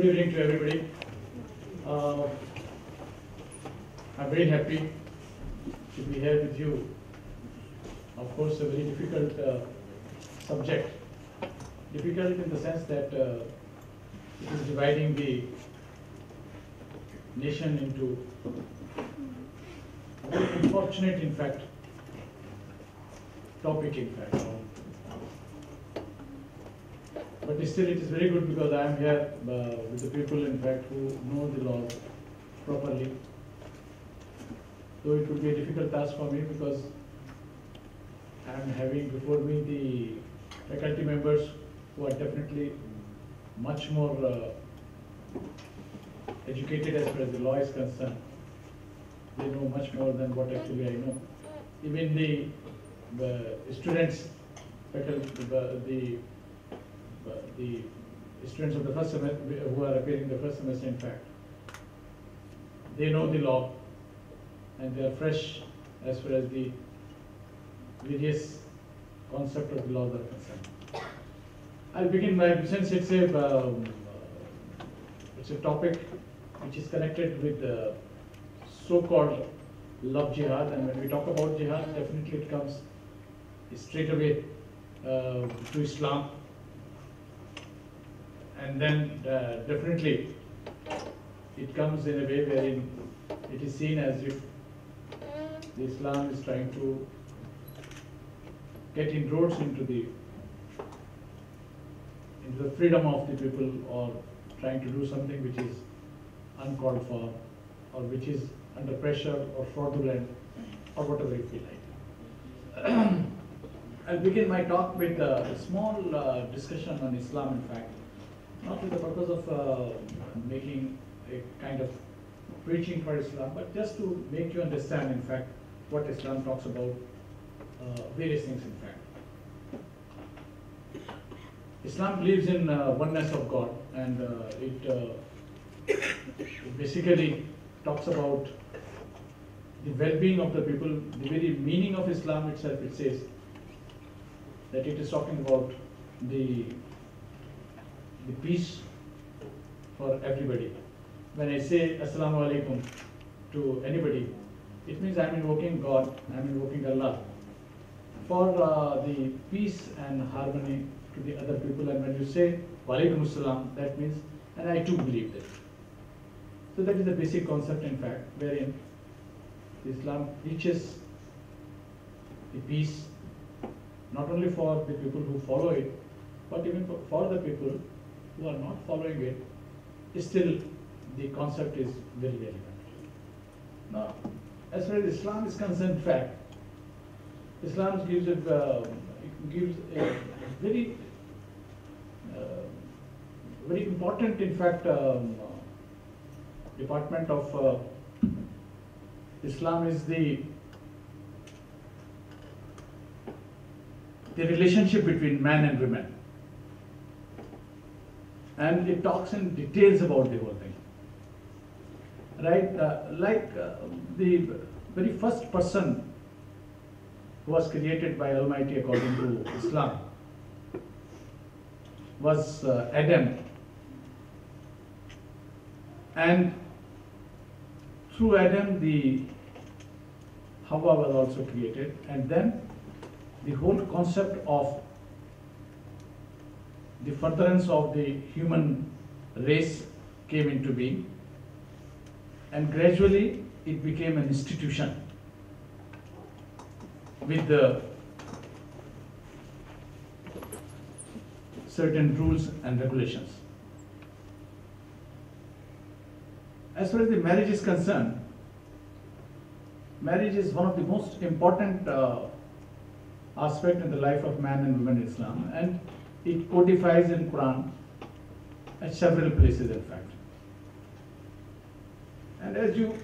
Good evening to everybody. Uh, I'm very happy to be here with you. Of course, a very difficult uh, subject. Difficult in the sense that uh, it is dividing the nation into unfortunate, in fact, topic, in fact. But still, it is very good because I am here uh, with the people, in fact, who know the law properly. Though it would be a difficult task for me because I am having before me the faculty members who are definitely much more uh, educated as far as the law is concerned. They know much more than what actually I know. Even the, the students, the, the the students of the first semester, who are appearing the first semester in fact, they know the law and they are fresh as far as the various concept of the laws are concerned. I'll begin by, since it's a, um, it's a topic which is connected with the so-called love jihad, and when we talk about jihad, definitely it comes straight away uh, to Islam and then uh, definitely it comes in a way wherein it is seen as if Islam is trying to get inroads into the into the freedom of the people or trying to do something which is uncalled for or which is under pressure or fraudulent or whatever you feel like. I'll begin my talk with a small uh, discussion on Islam in fact not with the purpose of uh, making a kind of preaching for Islam, but just to make you understand, in fact, what Islam talks about, uh, various things, in fact. Islam believes in uh, oneness of God, and uh, it, uh, it basically talks about the well-being of the people. The very meaning of Islam itself, it says that it is talking about the the peace for everybody. When I say Assalamu alaikum to anybody, it means I'm invoking God, I'm invoking Allah for uh, the peace and harmony to the other people. And when you say Walaikum Assalam, that means, and I too believe that. So that is the basic concept, in fact, wherein Islam teaches the peace not only for the people who follow it, but even for the people who are not following it, still the concept is very relevant. Now, as far as Islam is concerned, fact, Islam gives a, uh, gives a very, uh, very important, in fact, um, department of uh, Islam is the the relationship between man and women and it talks in details about the whole thing. Right? Uh, like uh, the very first person who was created by Almighty according to Islam was uh, Adam. And through Adam, the Hawa was also created, and then the whole concept of the furtherance of the human race came into being and gradually it became an institution with certain rules and regulations. As far as the marriage is concerned, marriage is one of the most important uh, aspect in the life of man and woman in Islam and it codifies in Quran at several places in fact. And as you,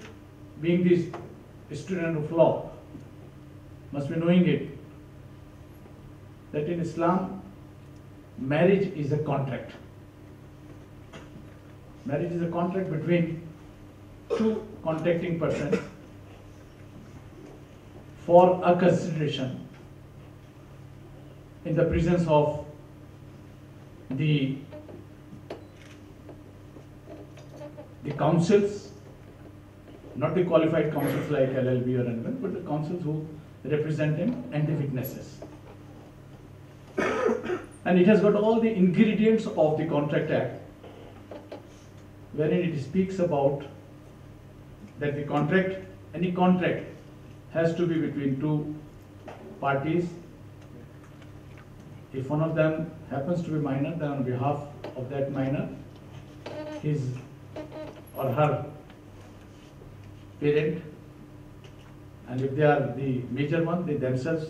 being this student of law, must be knowing it, that in Islam, marriage is a contract. Marriage is a contract between two contracting persons for a consideration in the presence of the the counsels, not the qualified counsels like LLB or anyone, but the counsels who represent him and the witnesses. And it has got all the ingredients of the Contract Act, wherein it speaks about that the contract, any contract has to be between two parties. If one of them happens to be minor, then on behalf of that minor, his or her parent, and if they are the major one, they themselves.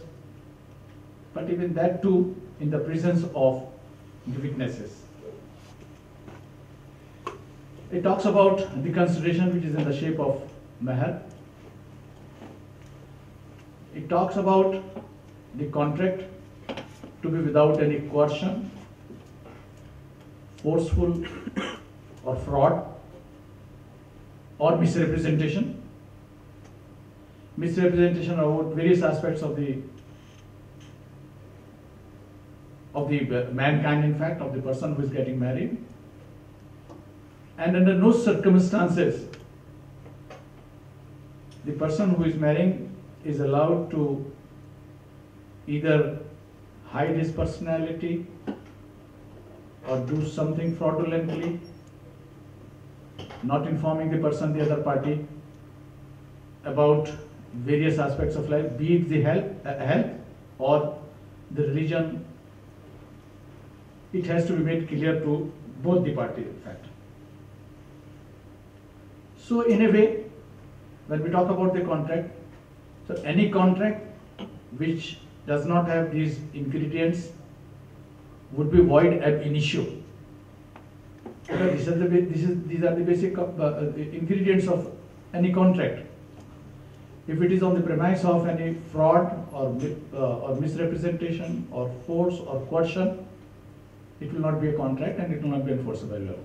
But even that too, in the presence of the witnesses. It talks about the consideration which is in the shape of meher. It talks about the contract to be without any coercion, forceful or fraud or misrepresentation. Misrepresentation about various aspects of the of the uh, mankind, in fact, of the person who is getting married. And under no circumstances, the person who is marrying is allowed to either hide his personality or do something fraudulently, not informing the person, the other party, about various aspects of life, be it the health, uh, health or the religion. It has to be made clear to both the parties, in fact. So, in a way, when we talk about the contract, so any contract which does not have these ingredients would be void ab initio. These are the this is these are the basic uh, uh, ingredients of any contract. If it is on the premise of any fraud or uh, or misrepresentation or force or coercion, it will not be a contract and it will not be enforceable law.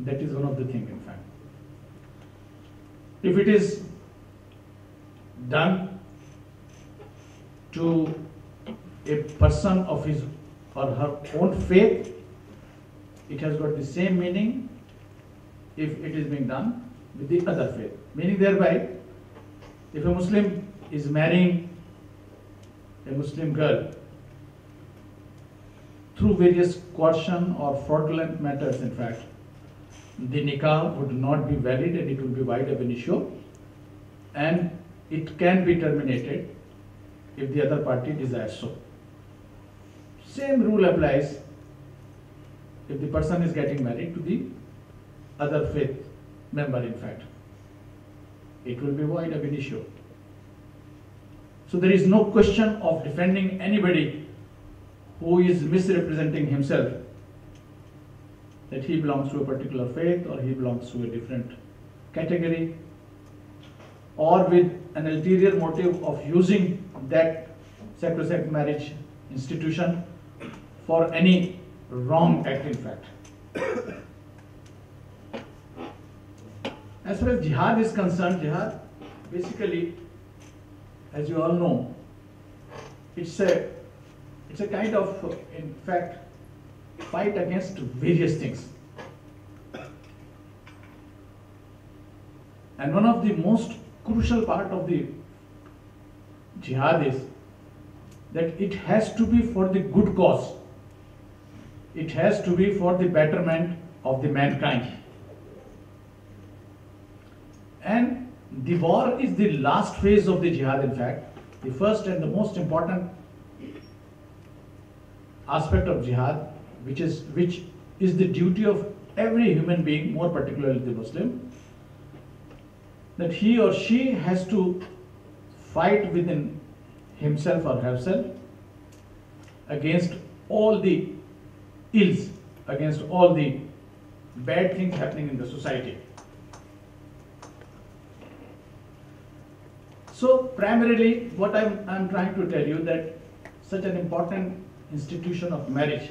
That is one of the things, in fact. If it is done to a person of his or her own faith, it has got the same meaning if it is being done with the other faith. Meaning thereby, if a Muslim is marrying a Muslim girl through various coercion or fraudulent matters, in fact, the nikah would not be valid and it will be void ab initio and it can be terminated if the other party desires so. Same rule applies if the person is getting married to the other faith member in fact. It will be void ab initio. So there is no question of defending anybody who is misrepresenting himself that he belongs to a particular faith or he belongs to a different category or with an ulterior motive of using that sacrosanct marriage institution for any wrong act in fact. As far as jihad is concerned, jihad basically, as you all know, it's a it's a kind of, in fact, fight against various things. And one of the most crucial part of the jihad is that it has to be for the good cause. It has to be for the betterment of the mankind. And the war is the last phase of the jihad, in fact. The first and the most important aspect of jihad, which is which is the duty of every human being, more particularly the Muslim, that he or she has to fight within himself or herself against all the ills, against all the bad things happening in the society. So primarily what I'm, I'm trying to tell you that such an important institution of marriage,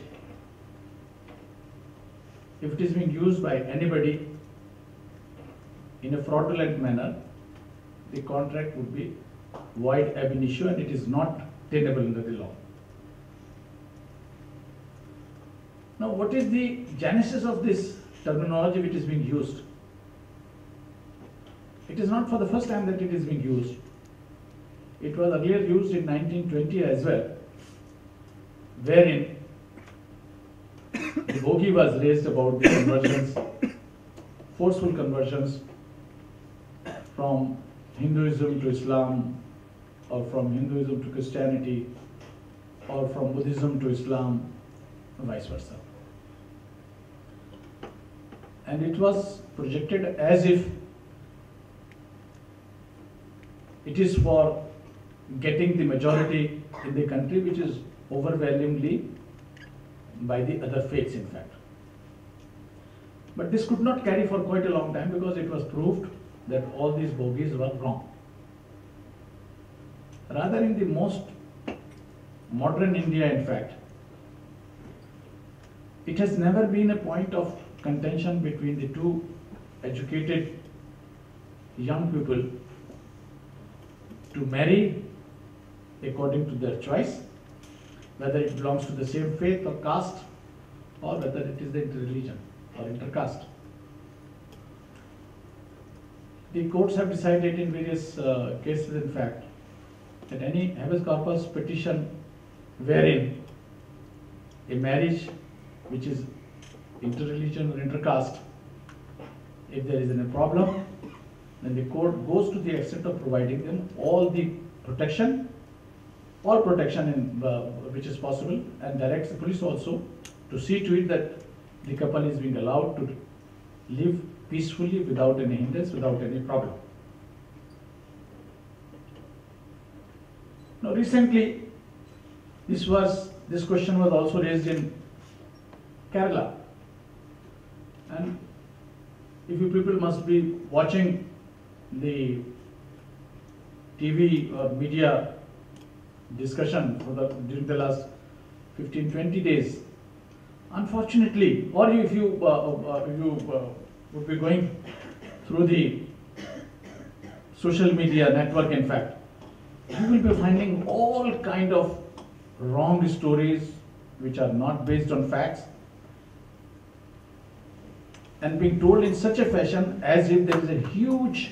if it is being used by anybody in a fraudulent manner, the contract would be void ab initio and it is not tenable under the law. Now, what is the genesis of this terminology which is being used. It is not for the first time that it is being used. It was earlier used in 1920 as well, wherein the bogey was raised about the conversions, forceful conversions from Hinduism to Islam, or from Hinduism to Christianity, or from Buddhism to Islam, and vice versa. And it was projected as if it is for getting the majority in the country, which is overwhelmingly by the other faiths, in fact. But this could not carry for quite a long time because it was proved that all these bogies were wrong. Rather, in the most modern India, in fact, it has never been a point of contention between the two educated young people to marry according to their choice, whether it belongs to the same faith or caste, or whether it is the interreligion or intercaste. The courts have decided in various uh, cases, in fact, that any habeas corpus petition wherein a marriage which is interreligion or intercaste, if there is any problem, then the court goes to the extent of providing them all the protection, all protection in, uh, which is possible, and directs the police also to see to it that the couple is being allowed to live peacefully without any hindrance, without any problem. Now, recently, this was this question was also raised in Kerala, and if you people must be watching the TV or media discussion for the, during the last 15, 20 days. Unfortunately, or if you, uh, uh, you uh, would be going through the social media network, in fact, you will be finding all kind of wrong stories which are not based on facts and being told in such a fashion as if there is a huge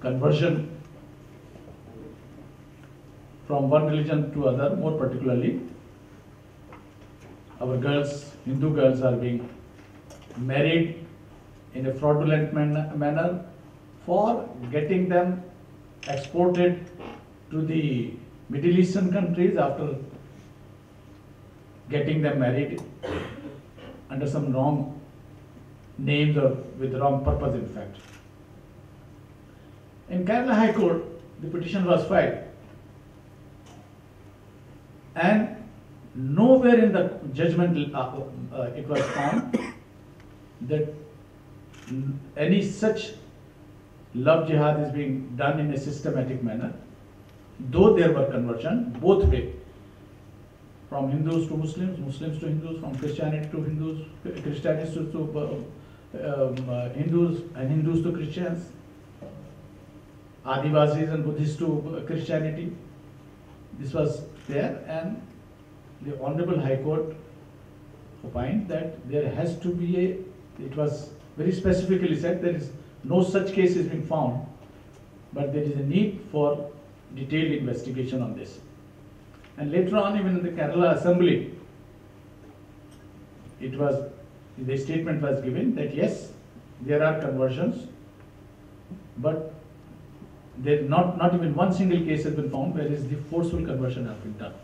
conversion from one religion to other, more particularly our girls, Hindu girls are being married in a fraudulent man- manner for getting them exported to the Middle Eastern countries after getting them married under some wrong names or with wrong purpose in fact. In Kerala High Court, the petition was filed. And nowhere in the judgment uh, uh, it was found that any such love jihad is being done in a systematic manner, though there were conversion both way, from Hindus to Muslims, Muslims to Hindus, from Christianity to Hindus, Christianities to, to uh, um, uh, Hindus, and Hindus to Christians, Adivasis and Buddhists to uh, Christianity. This was there, and the Honorable High Court opined that there has to be a, it was very specifically said, there is no such case has been found, but there is a need for detailed investigation on this. And later on, even in the Kerala Assembly, it was, the statement was given that yes, there are conversions, but there not, not even one single case has been found where is the forceful conversion has been done.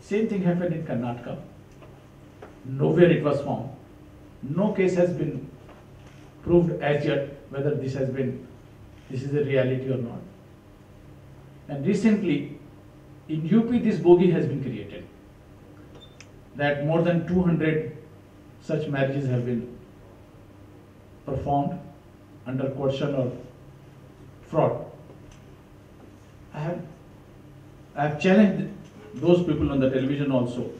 Same thing happened in Karnataka. Nowhere it was found. No case has been proved as yet whether this has been, this is a reality or not. And recently, in UP, this bogey has been created. That more than 200 such marriages have been performed under coercion or fraud. I have, I have challenged those people on the television also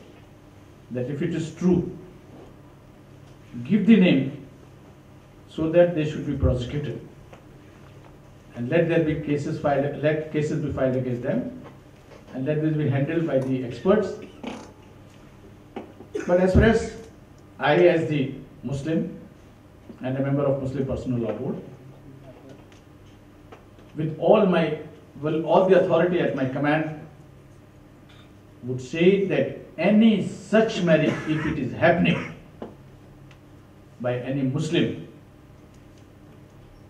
that if it is true, give the name so that they should be prosecuted. And let there be cases filed, let cases be filed against them, and let this be handled by the experts. But as far as I, as the Muslim and a member of Muslim Personal Law Board, with all my, well, all the authority at my command, would say that any such marriage, if it is happening by any Muslim,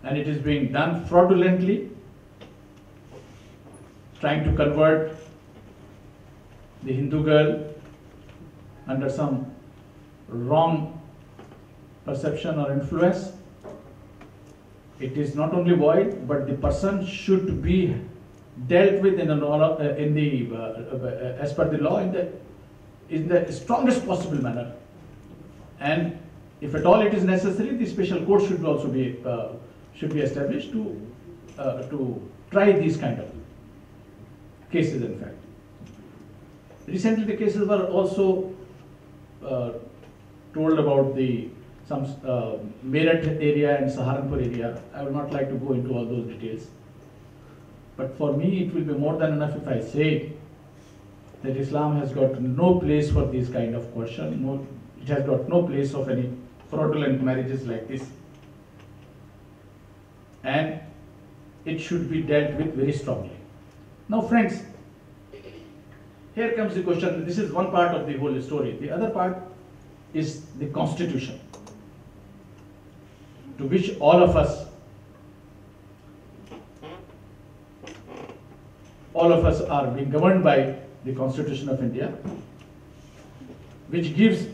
and it is being done fraudulently, trying to convert the Hindu girl under some wrong perception or influence, it is not only void, but the person should be dealt with in, uh, in the uh, uh, as per the law in the in the strongest possible manner. And if at all it is necessary, the special court should also be uh, should be established to uh, to try these kind of cases. In fact, recently the cases were also uh, told about the some uh, Meerut area and Saharanpur area. I would not like to go into all those details. But for me, it will be more than enough if I say that Islam has got no place for this kind of question. No, it has got no place of any fraudulent marriages like this. And it should be dealt with very strongly. Now, friends, here comes the question. This is one part of the whole story. The other part is the constitution to which all of us all of us are being governed by the Constitution of India, which gives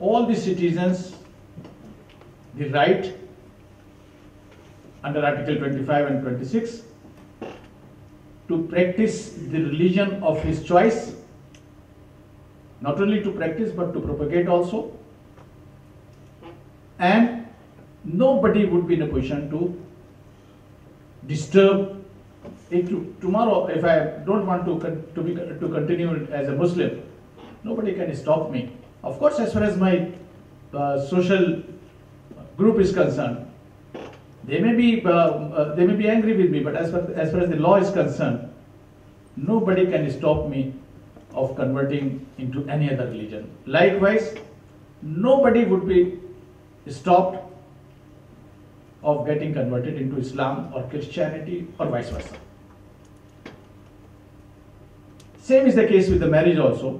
all the citizens the right under Article 25 and 26 to practice the religion of his choice, not only to practice but to propagate also, and nobody would be in a position to disturb if to, tomorrow if I don't want to to be to continue as a Muslim, nobody can stop me. Of course, as far as my uh, social group is concerned, they may be uh, uh, they may be angry with me, but as far as far as the law is concerned, nobody can stop me of converting into any other religion. Likewise, nobody would be stopped of getting converted into Islam or Christianity or vice versa. Same is the case with the marriage also.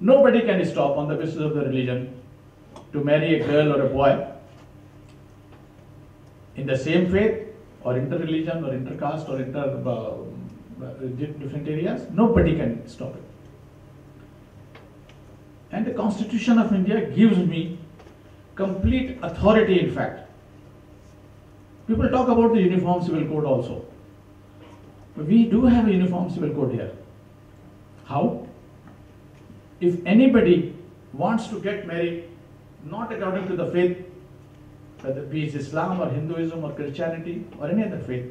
Nobody can stop on the basis of the religion to marry a girl or a boy in the same faith or inter-religion or inter-caste or inter uh, uh, different areas. Nobody can stop it. And the Constitution of India gives me complete authority in fact. People talk about the Uniform Civil Code also. We do have a Uniform Civil Code here. How? If anybody wants to get married not according to the faith, whether it be Islam or Hinduism or Christianity or any other faith,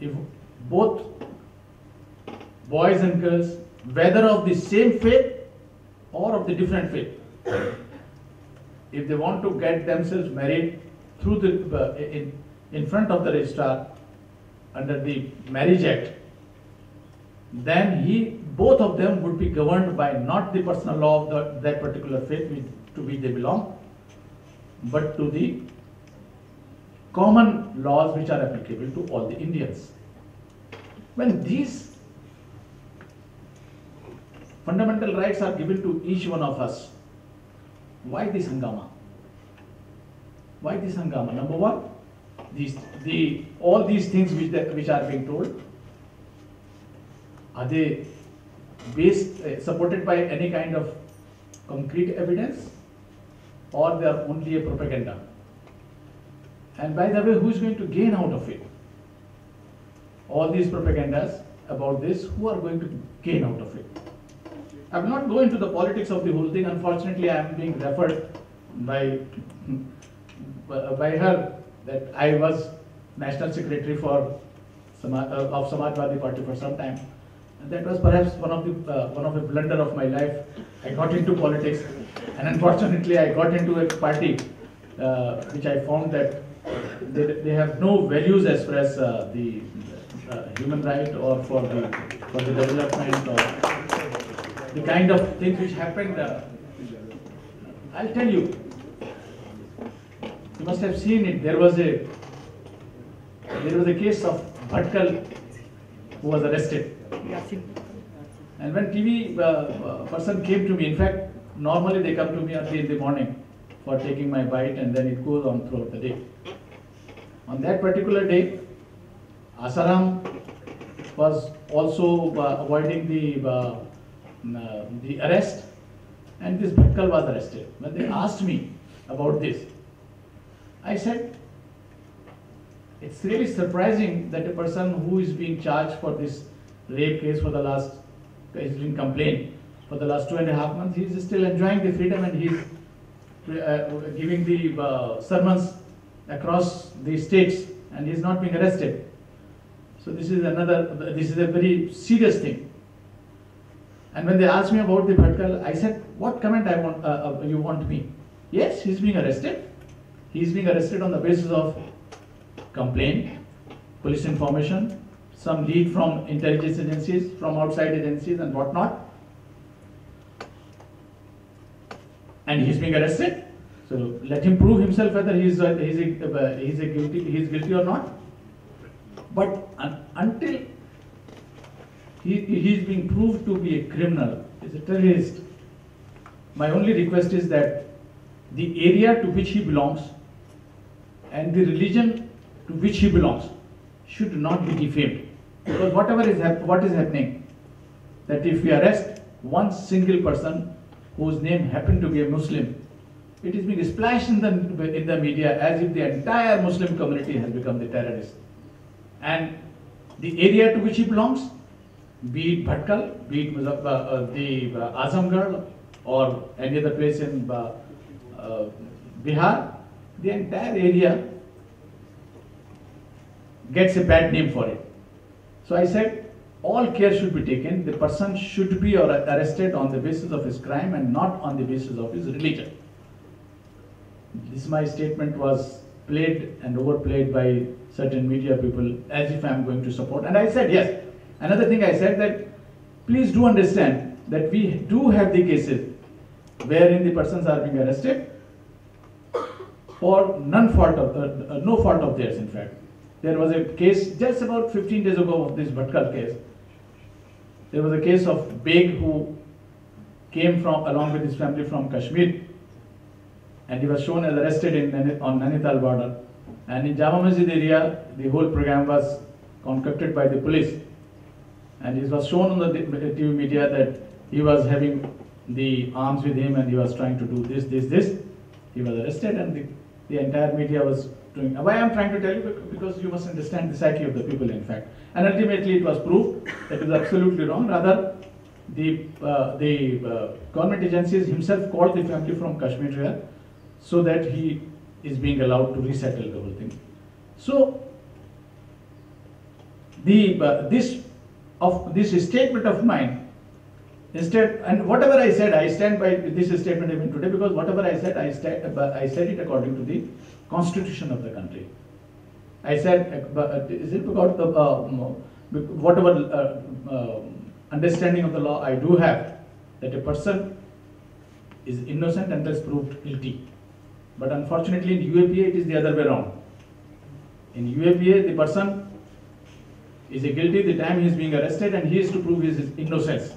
if both boys and girls, whether of the same faith or of the different faith, if they want to get themselves married through the uh, in, in front of the registrar under the marriage act then he both of them would be governed by not the personal law of the, that particular faith which, to which they belong but to the common laws which are applicable to all the Indians. When these fundamental rights are given to each one of us, why this hangama? Why this hangama? Number one, these, the, all these things which, the, which are being told, are they based, uh, supported by any kind of concrete evidence or they are only a propaganda? And by the way, who is going to gain out of it? All these propagandas about this, who are going to gain out of it? I will not go into the politics of the whole thing. Unfortunately, I am being referred by by her that I was national secretary for uh, of Samajwadi Party for some time. That was perhaps one of the uh, one of the blunder of my life. I got into politics, and unfortunately, I got into a party uh, which I found that they, they have no values as far as uh, the uh, human right or for the for the development or the kind of things which happened uh, I'll tell you. You must have seen it. There was a there was a case of Bhatkal who was arrested. And when TV uh, uh, person came to me, in fact, normally they come to me early in the morning for taking my bite and then it goes on throughout the day. On that particular day, Asaram was also uh, avoiding the, uh, mm, uh, the arrest and this Bhatkal was arrested. When they asked me about this, I said, it's really surprising that a person who is being charged for this rape case for the last, is being complained for the last two and a half months, he is still enjoying the freedom and he's uh, giving the uh, sermons across the states and he is not being arrested. So this is another, this is a very serious thing. And when they asked me about the Bhatkal, I said, what comment I want, uh, uh, you want me? Yes, he's being arrested. He's being arrested on the basis of complaint, police information, some lead from intelligence agencies, from outside agencies and whatnot. And he's being arrested. So let him prove himself whether he's, uh, he's, a, uh, he's, a guilty, he's guilty or not. But un until he, he is being proved to be a criminal, is a terrorist, my only request is that the area to which he belongs and the religion to which he belongs should not be defamed. Because whatever is what is happening, that if we arrest one single person whose name happened to be a Muslim, it is being splashed in the, in the media as if the entire Muslim community has become the terrorist. And the area to which he belongs, be it Bhatkal, be it uh, uh, the uh, Azamgarh or any other place in uh, uh, Bihar, the entire area gets a bad name for it. So I said, all care should be taken. The person should be arrested on the basis of his crime and not on the basis of his religion. This my statement was played and overplayed by certain media people as if I am going to support. And I said, yes. Another thing I said that please do understand that we do have the cases wherein the persons are being arrested for none fault of, uh, uh, no fault of theirs in fact. There was a case just about 15 days ago of this Bhatkal case. There was a case of Beg who came from along with his family from Kashmir and he was shown as arrested in, on Nainital border. And in Jama Masjid area, the whole program was concocted by the police. And it was shown on the TV media that he was having the arms with him and he was trying to do this, this, this. He was arrested and the, the entire media was doing. Why I am trying to tell you? Because you must understand the psyche of the people, in fact. And ultimately, it was proved that it was absolutely wrong. Rather, the uh, the uh, government agencies himself called the family from Kashmir so that he is being allowed to resettle the whole thing. So, the uh, this of this statement of mine Instead, and whatever I said, I stand by this statement even today because whatever I said, I, stand, I said it according to the constitution of the country. I said, uh, is it about the, uh, whatever uh, understanding of the law I do have, that a person is innocent unless proved guilty. But unfortunately in UAPA it is the other way around. In UAPA the person is guilty the time he is being arrested and he is to prove his innocence.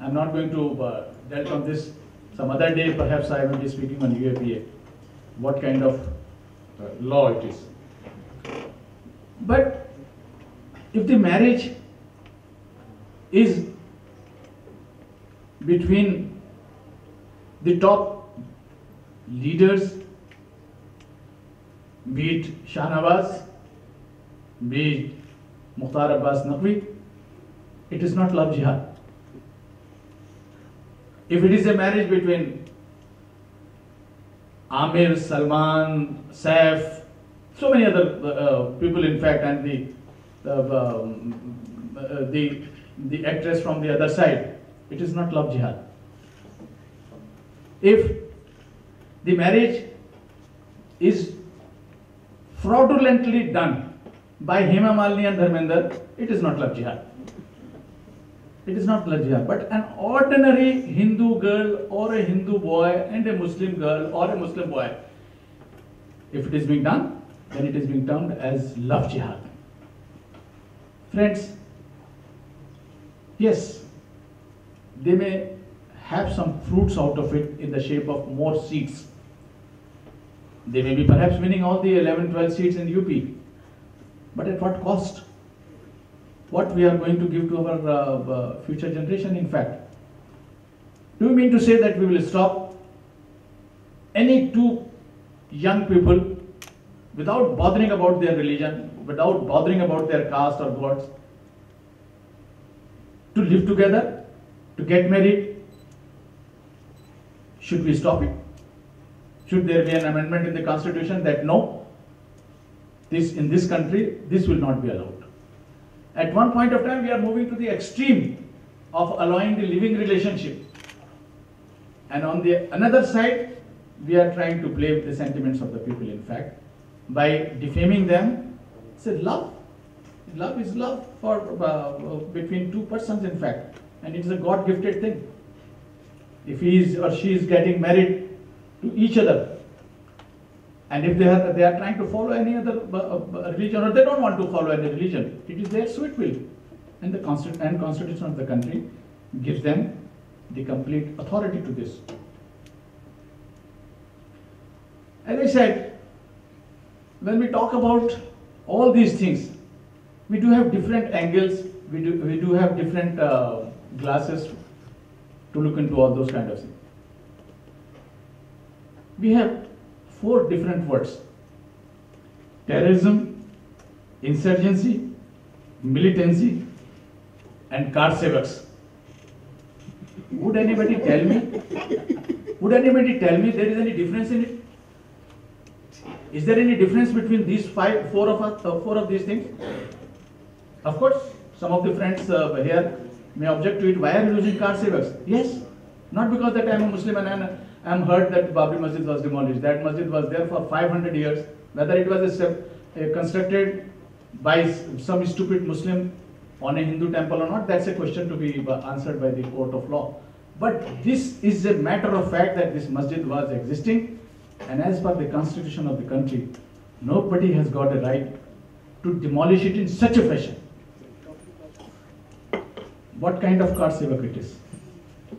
I'm not going to uh, delve on this. Some other day perhaps I will be speaking on UAPA, what kind of law it is. But if the marriage is between the top leaders, be it Shah Nawaz, be it Mukhtar Abbas Naqvi, it is not love jihad. If it is a marriage between Amir, Salman, Saif, so many other uh, people in fact and the, um, uh, the, the actress from the other side, it is not love jihad. If the marriage is fraudulently done by Hema Malini and Dharmender, it is not love jihad. It is not jihad, but an ordinary Hindu girl or a Hindu boy and a Muslim girl or a Muslim boy, if it is being done, then it is being termed as love jihad. Friends, yes, they may have some fruits out of it in the shape of more seats. They may be perhaps winning all the 11, 12 seats in UP. But at what cost? What we are going to give to our uh, future generation, in fact? Do you mean to say that we will stop any two young people without bothering about their religion, without bothering about their caste or gods, to live together, to get married? Should we stop it? Should there be an amendment in the constitution that no, this in this country, this will not be allowed? At one point of time, we are moving to the extreme of allowing the living relationship. And on the another side, we are trying to play with the sentiments of the people, in fact, by defaming them. Say love. Love is love for uh, between two persons, in fact, and it is a God-gifted thing. If he is or she is getting married to each other, and if they are they are trying to follow any other uh, uh, religion or they don't want to follow any religion, it is their sweet will, and the constitution and constitution of the country gives them the complete authority to this. As I said, when we talk about all these things, we do have different angles, we do, we do have different uh, glasses to look into all those kind of things. We have four different words. Terrorism, insurgency, militancy, and kar sevaks. Would anybody tell me? Would anybody tell me there is any difference in it? Is there any difference between these five, four of us, uh, four of these things? Of course, some of the friends uh, here may object to it. Why are you using kar sevaks? Yes, not because that I am a Muslim and I am heard that Babri Masjid was demolished. That masjid was there for 500 years. Whether it was a, a constructed by some stupid Muslim on a Hindu temple or not, that's a question to be answered by the court of law. But this is a matter of fact that this masjid was existing and as per the constitution of the country, nobody has got a right to demolish it in such a fashion. What kind of kar sevak it is?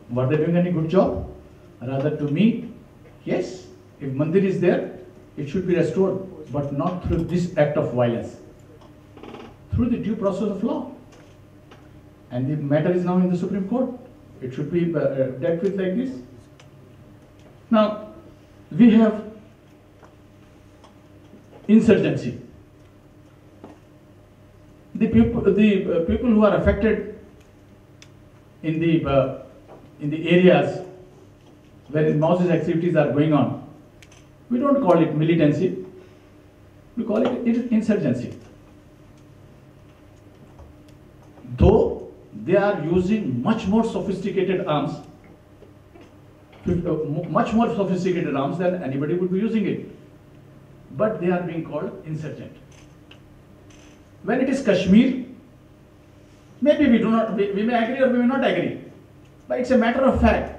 Were they doing any good job? Rather to me, yes, if mandir is there, it should be restored, but not through this act of violence. Through the due process of law. And the matter is now in the Supreme Court. It should be uh, dealt with like this. Now, we have insurgency. The people, the uh, people who are affected in the uh, in the areas where Maoist activities are going on, we don't call it militancy. We call it insurgency. Though they are using much more sophisticated arms uh, much more sophisticated arms than anybody would be using it. But they are being called insurgent. When it is Kashmir, maybe we do not, we, we may agree or we may not agree. But it's a matter of fact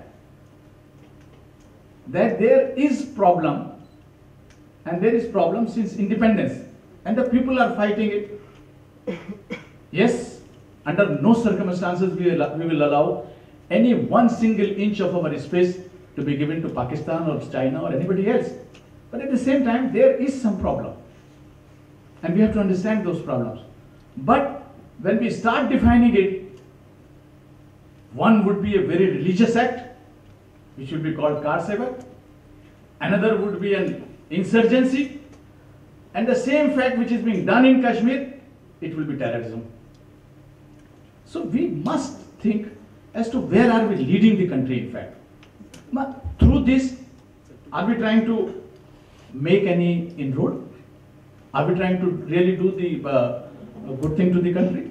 that there is problem and there is problem since independence and the people are fighting it. Yes, under no circumstances we will, we will allow any one single inch of our space to be given to Pakistan or China or anybody else. But at the same time, there is some problem. And we have to understand those problems. But when we start defining it, one would be a very religious act, which would be called Kar Sevak. Another would be an insurgency. And the same fact which is being done in Kashmir, it will be terrorism. So we must think as to where are we leading the country in fact. Through this, are we trying to make any inroad? Are we trying to really do the uh, good thing to the country?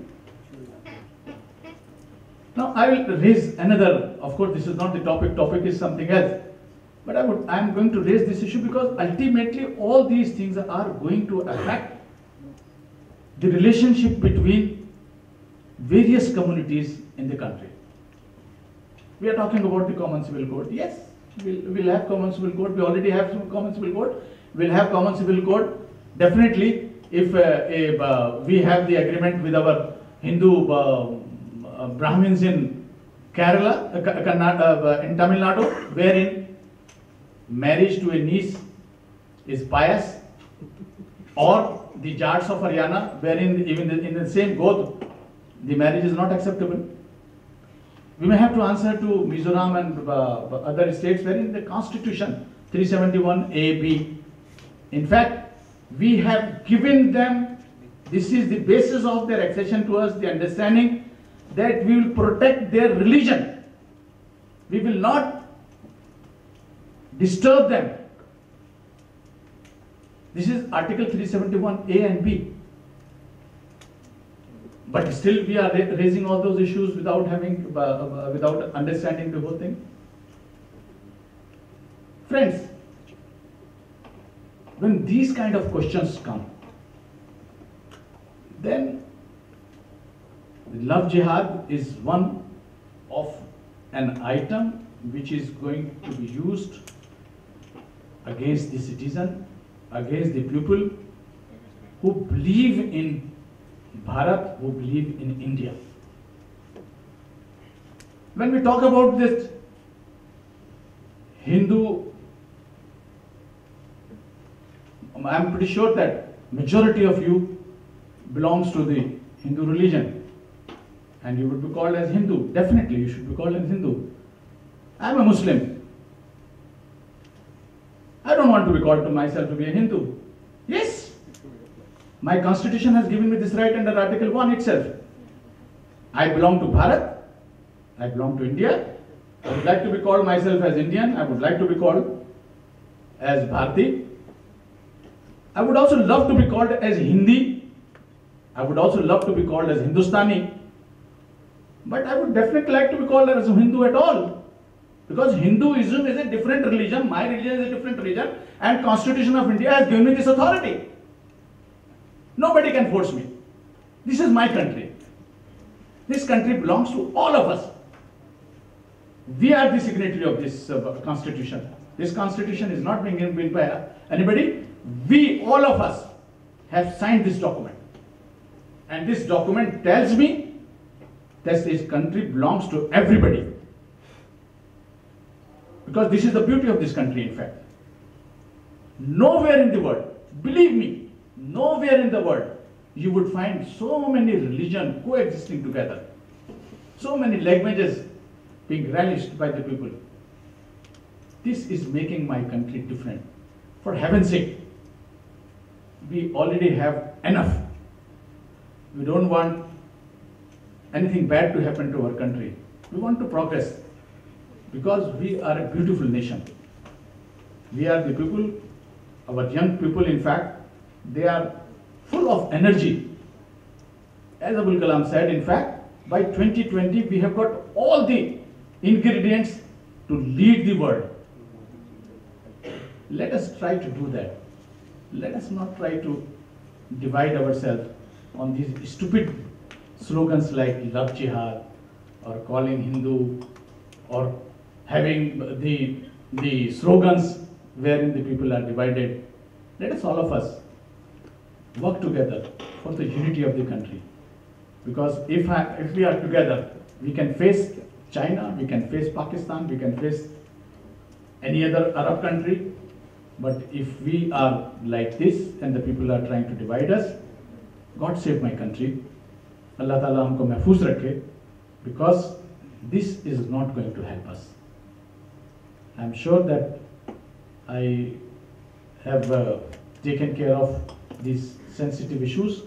Now I will raise another, of course this is not the topic, topic is something else. But I would, I am going to raise this issue because ultimately all these things are going to affect the relationship between various communities in the country. We are talking about the common civil code. Yes, we'll, we'll have common civil code. We already have some common civil code. We'll have common civil code. Definitely, if, uh, if uh, we have the agreement with our Hindu uh, Brahmins in Kerala, uh, uh, in Tamil Nadu, wherein marriage to a niece is pious, or the Jats of Haryana, wherein even in the same gotra, the marriage is not acceptable. We may have to answer to Mizoram and uh, other states wherein the constitution 371 AB. In fact, we have given them, this is the basis of their accession to us, the understanding that we will protect their religion. We will not disturb them. This is Article 371A and B. But still, we are raising all those issues without having, uh, uh, without understanding the whole thing. Friends, when these kind of questions come, then love jihad is one of an item which is going to be used against the citizen, against the people who believe in Bharat, who believe in India. When we talk about this Hindu, I'm pretty sure that majority of you belongs to the Hindu religion and you would be called as Hindu. Definitely, you should be called as Hindu. I'm a Muslim. I don't want to be called to myself to be a Hindu. Yes, my constitution has given me this right under Article 1 itself. I belong to Bharat. I belong to India. I would like to be called myself as Indian. I would like to be called as Bharati. I would also love to be called as Hindi. I would also love to be called as Hindustani. But I would definitely like to be called as a Hindu at all. Because Hinduism is a different religion, my religion is a different religion, and Constitution of India has given me this authority. Nobody can force me. This is my country. This country belongs to all of us. We are the signatory of this uh, constitution. This constitution is not being given by anybody. We, all of us, have signed this document. And this document tells me that this country belongs to everybody. Because this is the beauty of this country, in fact. Nowhere in the world, believe me, nowhere in the world you would find so many religions coexisting together, so many languages being relished by the people. This is making my country different. For heaven's sake, we already have enough. We don't want anything bad to happen to our country. We want to progress because we are a beautiful nation. We are the people, our young people, in fact, they are full of energy. As Abdul Kalam said, in fact, by 2020, we have got all the ingredients to lead the world. Let us try to do that. Let us not try to divide ourselves on these stupid slogans like love jihad or calling Hindu or having the, the slogans wherein the people are divided. Let us all of us work together for the unity of the country. Because if, I, if we are together, we can face China, we can face Pakistan, we can face any other Arab country. But if we are like this and the people are trying to divide us, God save my country. Allah Ta'ala हमको महफूज रखे because this is not going to help us. I'm sure that I have uh, taken care of these sensitive issues.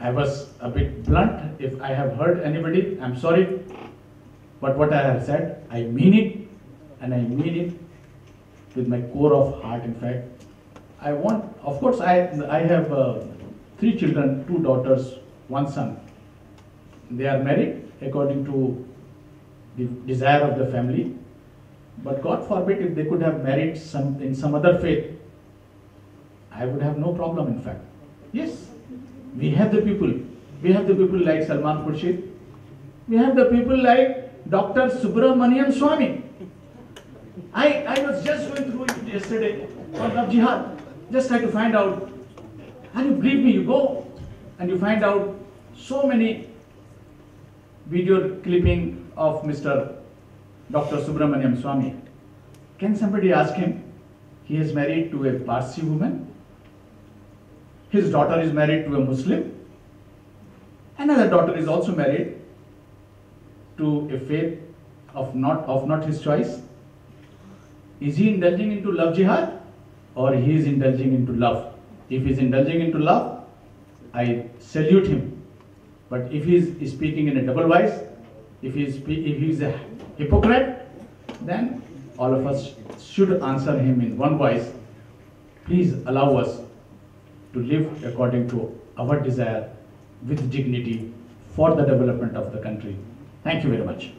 I was a bit blunt. If I have hurt anybody, I'm sorry. But what I have said, I mean it, and I mean it with my core of heart. In fact, I want, of course, I I have uh, three children, two daughters, one son. They are married according to the desire of the family. But God forbid if they could have married some in some other faith, I would have no problem. In fact, yes, we have the people. We have the people like Salman Khurshid. We have the people like Dr. Subramanian Swamy. I, I was just going through it yesterday on Love Jihad. Just try to find out. And you believe me, you go and you find out so many video clipping of Mr. Dr. Subramanian Swamy. Can somebody ask him? He is married to a Parsi woman. His daughter is married to a Muslim. Another daughter is also married to a faith of not of not his choice. Is he indulging into love jihad or he is indulging into love? If he is indulging into love, I salute him. But if he is speaking in a double voice, if he is if he is a hypocrite, then all of us should answer him in one voice. Please allow us to live according to our desire with dignity for the development of the country. Thank you very much.